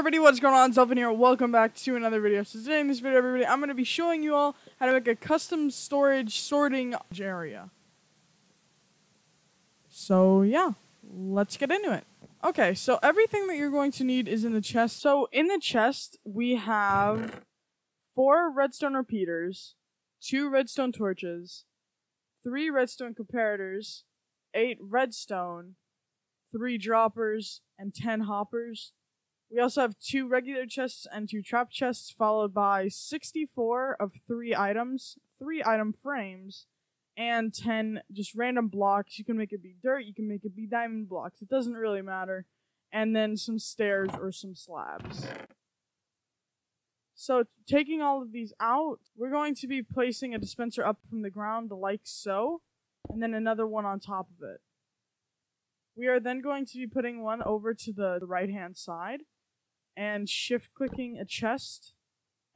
everybody, what's going on? Zelfin here. Welcome back to another video. So today in this video, everybody, I'm going to be showing you all how to make a custom storage sorting area. So yeah, let's get into it. Okay, so everything that you're going to need is in the chest. So in the chest, we have four redstone repeaters, two redstone torches, three redstone comparators, eight redstone, three droppers, and ten hoppers. We also have two regular chests and two trap chests, followed by 64 of three items, three item frames, and 10 just random blocks. You can make it be dirt, you can make it be diamond blocks. It doesn't really matter. And then some stairs or some slabs. So, taking all of these out, we're going to be placing a dispenser up from the ground, like so, and then another one on top of it. We are then going to be putting one over to the, right hand side and shift clicking a chest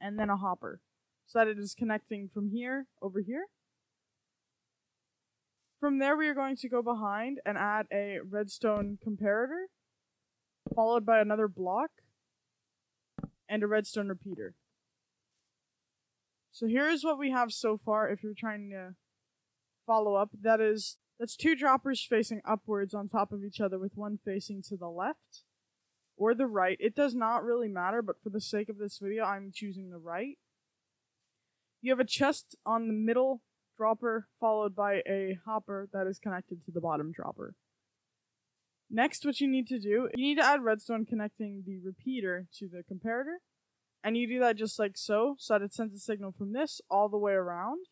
and then a hopper so that it is connecting from here over here. From there, we are going to go behind and add a redstone comparator, followed by another block and a redstone repeater. So here is what we have so far if you're trying to follow up. That is, that's two droppers facing upwards on top of each other with one facing to the left or the right. It does not really matter, but for the sake of this video, I'm choosing the right. You have a chest on the middle dropper, followed by a hopper that is connected to the bottom dropper. Next, what you need to do, you need to add redstone connecting the repeater to the comparator. And you do that just like so, so that it sends a signal from this all the way around.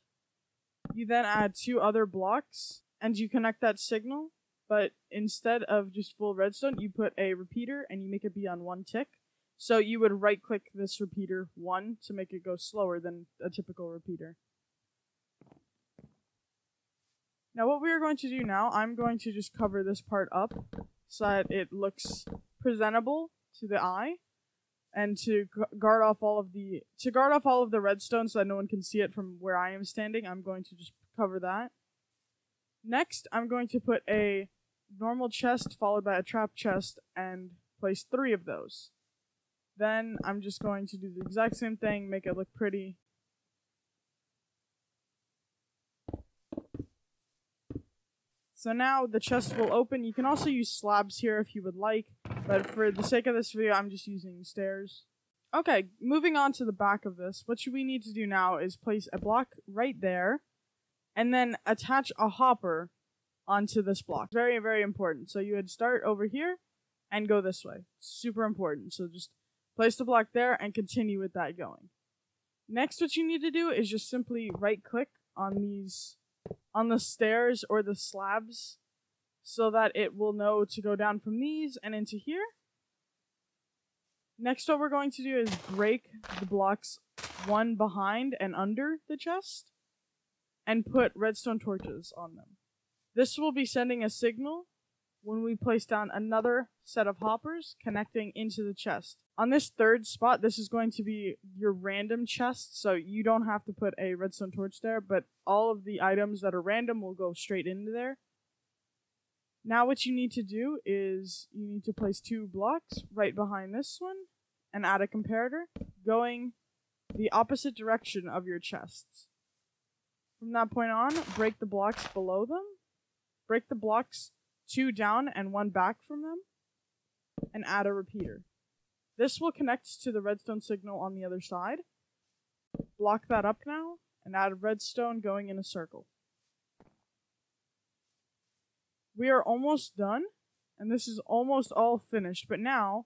You then add two other blocks, and you connect that signal but instead of just full redstone, you put a repeater and you make it be on one tick. So you would right click this repeater one to make it go slower than a typical repeater. Now what we are going to do now, I'm going to just cover this part up so that it looks presentable to the eye and to guard off all of the to guard off all of the redstone so that no one can see it from where I am standing, I'm going to just cover that. Next, I'm going to put a normal chest followed by a trap chest and place three of those. Then I'm just going to do the exact same thing, make it look pretty. So now the chest will open. You can also use slabs here if you would like, but for the sake of this video, I'm just using stairs. Okay, moving on to the back of this, what we need to do now is place a block right there, and then attach a hopper onto this block. Very, very important. So you would start over here and go this way. Super important. So just place the block there and continue with that going. Next, what you need to do is just simply right click on these, on the stairs or the slabs so that it will know to go down from these and into here. Next, what we're going to do is break the blocks one behind and under the chest and put redstone torches on them. This will be sending a signal when we place down another set of hoppers connecting into the chest. On this third spot, this is going to be your random chest, so you don't have to put a redstone torch there, but all of the items that are random will go straight into there. Now what you need to do is you need to place two blocks right behind this one and add a comparator going the opposite direction of your chests. From that point on, break the blocks below them break the blocks two down and one back from them, and add a repeater. This will connect to the redstone signal on the other side. Block that up now, and add redstone going in a circle. We are almost done, and this is almost all finished, but now,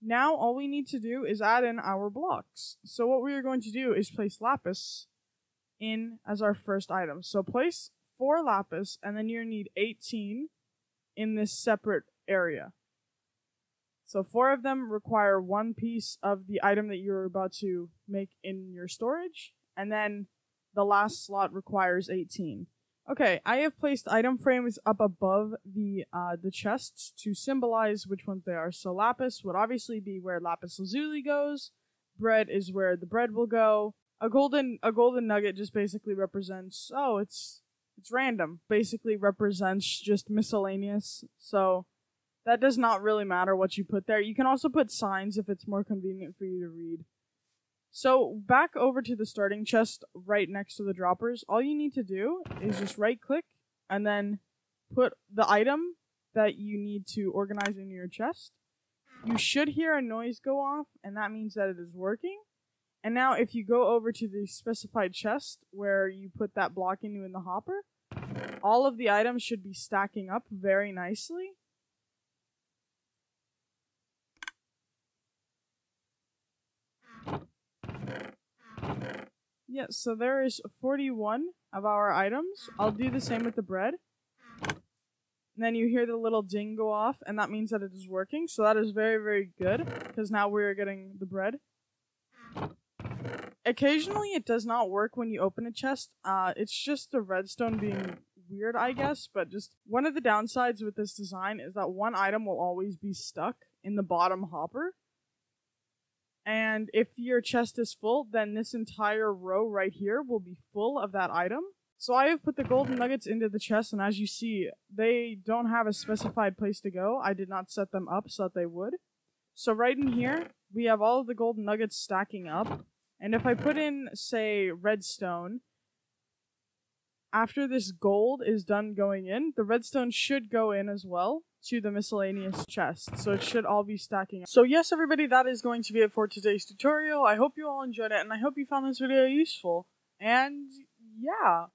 now all we need to do is add in our blocks. So what we are going to do is place lapis in as our first item. So place four lapis, and then you need 18 in this separate area. So four of them require one piece of the item that you're about to make in your storage, and then the last slot requires 18. Okay, I have placed item frames up above the uh, the chests to symbolize which ones they are. So lapis would obviously be where lapis lazuli goes. Bread is where the bread will go. A golden a golden nugget just basically represents oh it's it's random. Basically represents just miscellaneous. So that does not really matter what you put there. You can also put signs if it's more convenient for you to read. So back over to the starting chest right next to the droppers, all you need to do is just right click and then put the item that you need to organize in your chest. You should hear a noise go off and that means that it is working. And now if you go over to the specified chest where you put that block into in the hopper, all of the items should be stacking up very nicely. Yeah, so there is 41 of our items. I'll do the same with the bread. And then you hear the little ding go off, and that means that it is working. So that is very, very good, because now we're getting the bread. Occasionally, it does not work when you open a chest. Uh, it's just the redstone being weird, I guess. But just one of the downsides with this design is that one item will always be stuck in the bottom hopper. And if your chest is full, then this entire row right here will be full of that item. So I have put the golden nuggets into the chest, and as you see, they don't have a specified place to go. I did not set them up so that they would. So right in here, we have all of the golden nuggets stacking up. And if I put in, say, redstone, after this gold is done going in, the redstone should go in as well to the miscellaneous chest. So it should all be stacking. So yes, everybody, that is going to be it for today's tutorial. I hope you all enjoyed it, and I hope you found this video useful. And yeah.